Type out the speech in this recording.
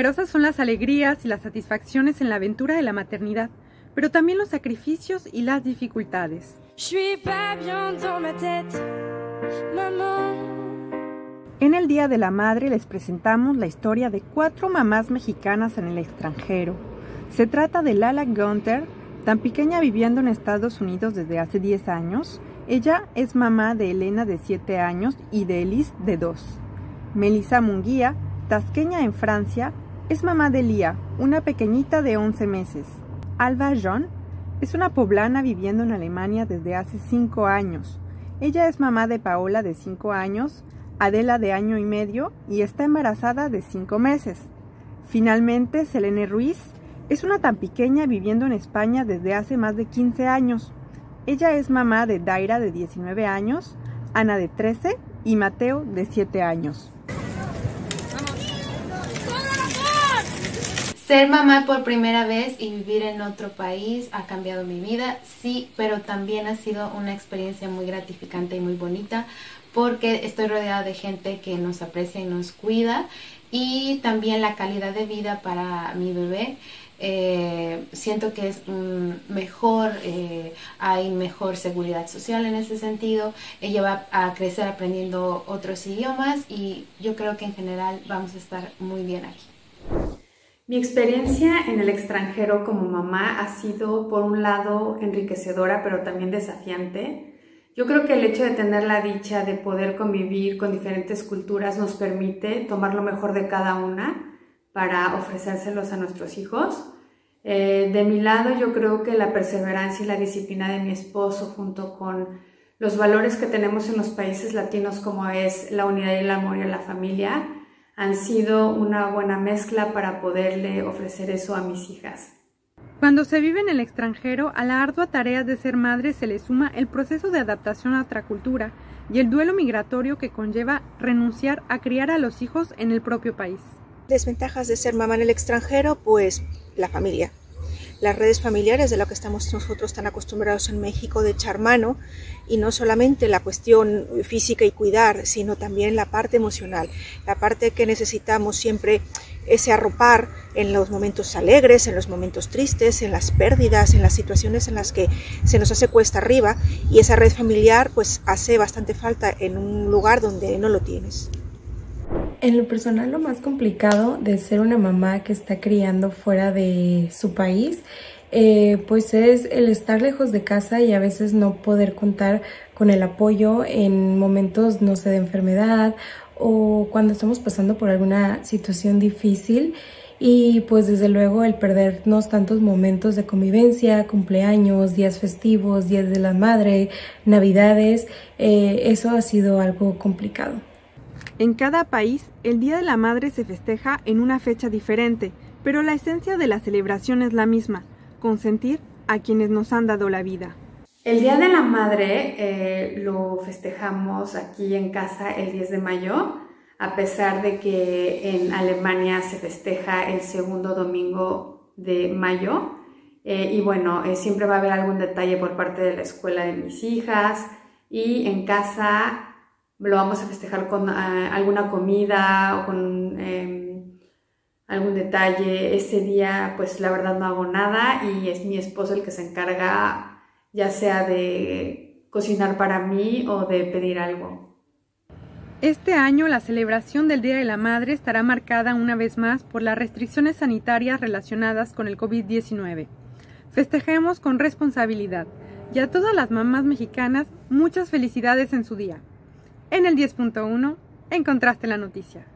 Numerosas son las alegrías y las satisfacciones en la aventura de la maternidad, pero también los sacrificios y las dificultades. En el Día de la Madre les presentamos la historia de cuatro mamás mexicanas en el extranjero. Se trata de Lala Gunther, tan pequeña viviendo en Estados Unidos desde hace 10 años. Ella es mamá de Elena de 7 años y de Elise de 2. Melissa Munguía, tasqueña en Francia, es mamá de Lía, una pequeñita de 11 meses. Alba John es una poblana viviendo en Alemania desde hace 5 años. Ella es mamá de Paola de 5 años, Adela de año y medio y está embarazada de 5 meses. Finalmente, Selene Ruiz es una tan pequeña viviendo en España desde hace más de 15 años. Ella es mamá de Daira de 19 años, Ana de 13 y Mateo de 7 años. Ser mamá por primera vez y vivir en otro país ha cambiado mi vida, sí, pero también ha sido una experiencia muy gratificante y muy bonita porque estoy rodeada de gente que nos aprecia y nos cuida y también la calidad de vida para mi bebé. Eh, siento que es mejor, eh, hay mejor seguridad social en ese sentido. Ella va a crecer aprendiendo otros idiomas y yo creo que en general vamos a estar muy bien aquí. Mi experiencia en el extranjero como mamá ha sido, por un lado, enriquecedora, pero también desafiante. Yo creo que el hecho de tener la dicha de poder convivir con diferentes culturas nos permite tomar lo mejor de cada una para ofrecérselos a nuestros hijos. Eh, de mi lado, yo creo que la perseverancia y la disciplina de mi esposo, junto con los valores que tenemos en los países latinos, como es la unidad y el amor y la familia, han sido una buena mezcla para poderle ofrecer eso a mis hijas. Cuando se vive en el extranjero, a la ardua tarea de ser madre se le suma el proceso de adaptación a otra cultura y el duelo migratorio que conlleva renunciar a criar a los hijos en el propio país. Desventajas de ser mamá en el extranjero, pues la familia las redes familiares de lo que estamos nosotros tan acostumbrados en México de echar mano y no solamente la cuestión física y cuidar, sino también la parte emocional, la parte que necesitamos siempre ese arropar en los momentos alegres, en los momentos tristes, en las pérdidas, en las situaciones en las que se nos hace cuesta arriba y esa red familiar pues hace bastante falta en un lugar donde no lo tienes. En lo personal, lo más complicado de ser una mamá que está criando fuera de su país, eh, pues es el estar lejos de casa y a veces no poder contar con el apoyo en momentos, no sé, de enfermedad o cuando estamos pasando por alguna situación difícil y pues desde luego el perdernos tantos momentos de convivencia, cumpleaños, días festivos, días de la madre, navidades, eh, eso ha sido algo complicado. En cada país, el Día de la Madre se festeja en una fecha diferente, pero la esencia de la celebración es la misma, consentir a quienes nos han dado la vida. El Día de la Madre eh, lo festejamos aquí en casa el 10 de mayo, a pesar de que en Alemania se festeja el segundo domingo de mayo. Eh, y bueno, eh, siempre va a haber algún detalle por parte de la escuela de mis hijas y en casa lo vamos a festejar con ah, alguna comida o con em, algún detalle. Ese día, pues la verdad no hago nada y es mi esposo el que se encarga ya sea de cocinar para mí o de pedir algo. Este año la celebración del Día de la Madre estará marcada una vez más por las restricciones sanitarias relacionadas con el COVID-19. Festejemos con responsabilidad y a todas las mamás mexicanas muchas felicidades en su día en el 10.1 encontraste la noticia.